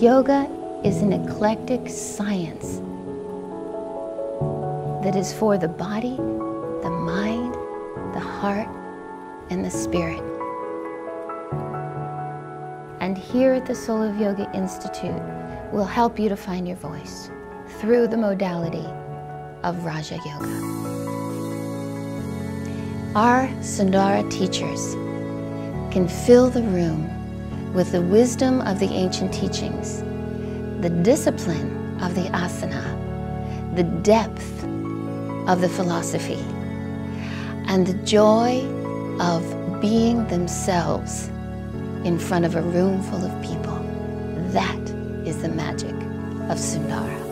Yoga is an eclectic science that is for the body, the mind, the heart, and the spirit. And here at the Soul of Yoga Institute, we'll help you to find your voice through the modality of Raja Yoga. Our Sundara teachers can fill the room with the wisdom of the ancient teachings, the discipline of the asana, the depth of the philosophy, and the joy of being themselves in front of a room full of people. That is the magic of Sundara.